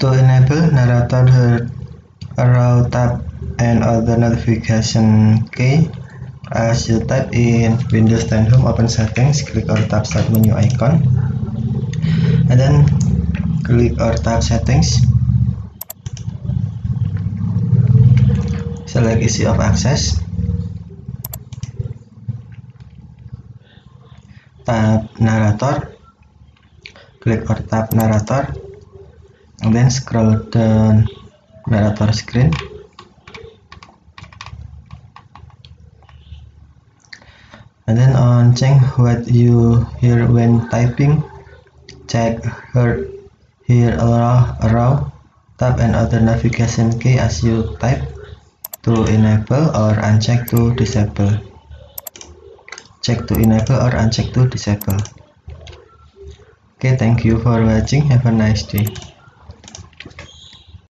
To enable narrator arrow tab and other notification key. As you type in Windows 10 Home open settings click or tap start menu icon and then click or tap settings. Select easy of access. Tap narrator. Click or tap narrator and then scroll down narrator screen. And then on check what you hear when typing. Check hear hear arrow, arrow tab and other navigation key as you type to enable or uncheck to disable. Check to enable or uncheck to disable. Okay thank you for watching. Have a nice day